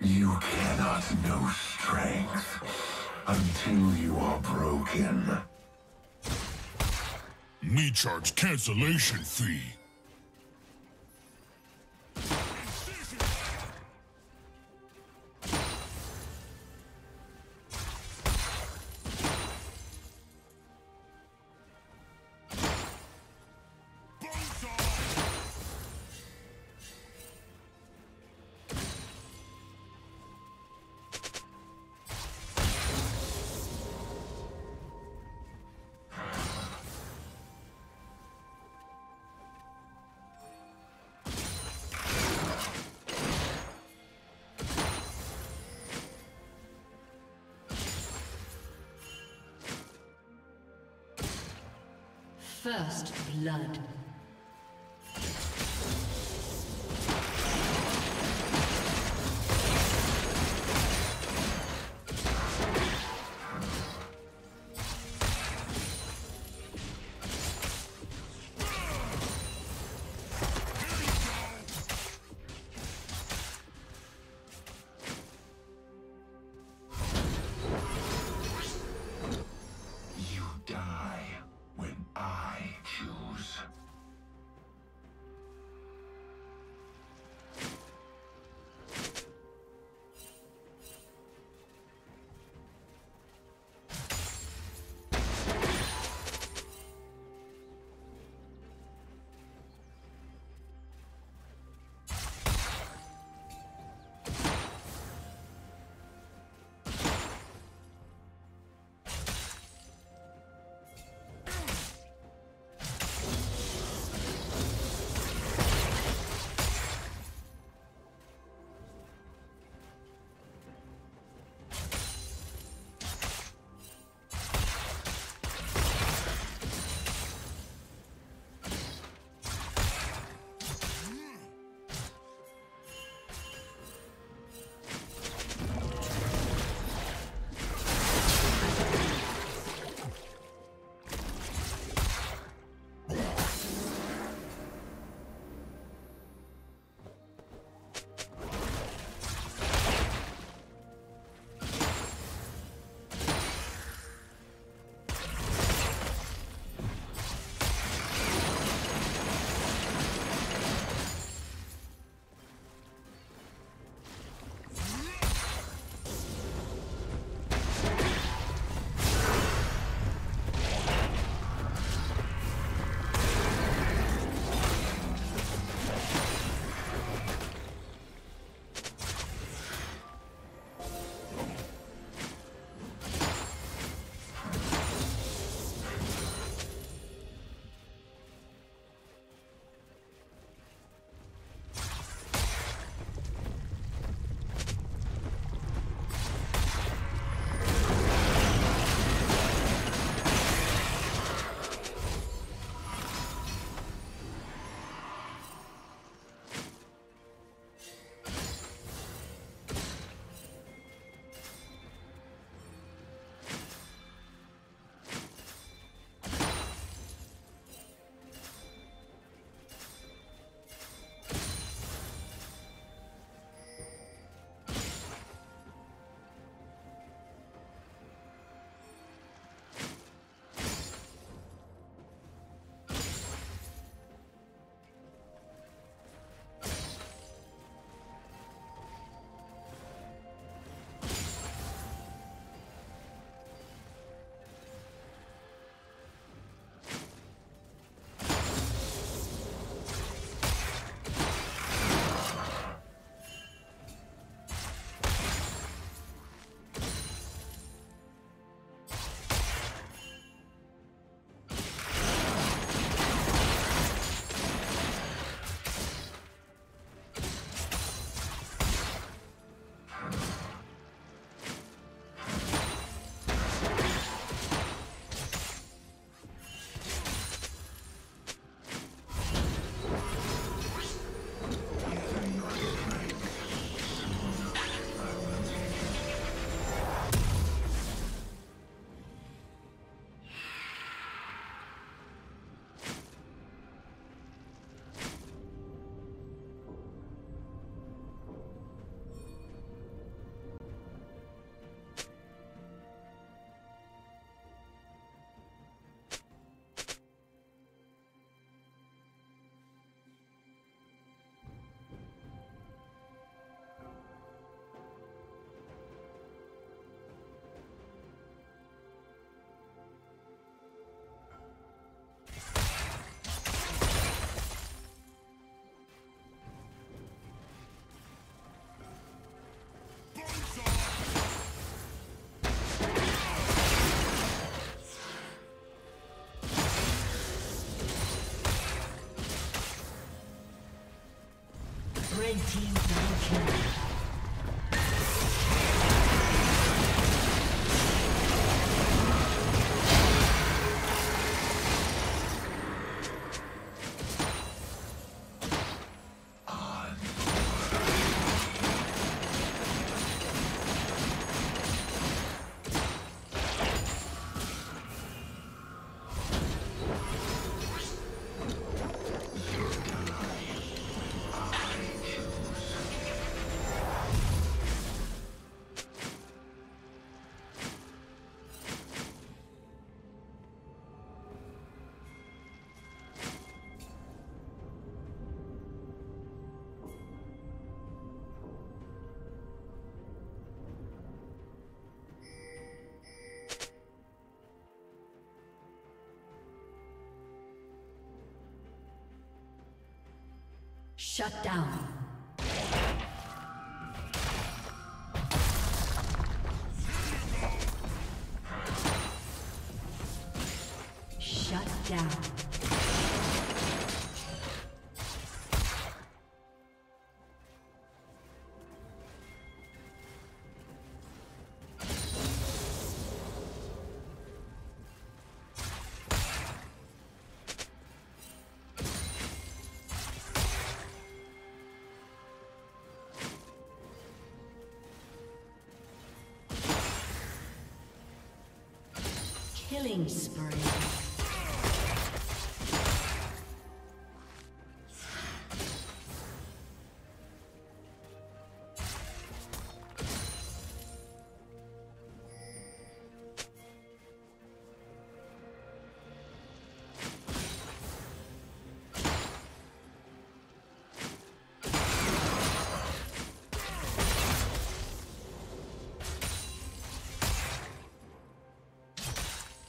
You cannot know strength until you are broken. Me charge cancellation fee. First blood. team Shut down. Killing spree.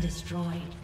Destroyed.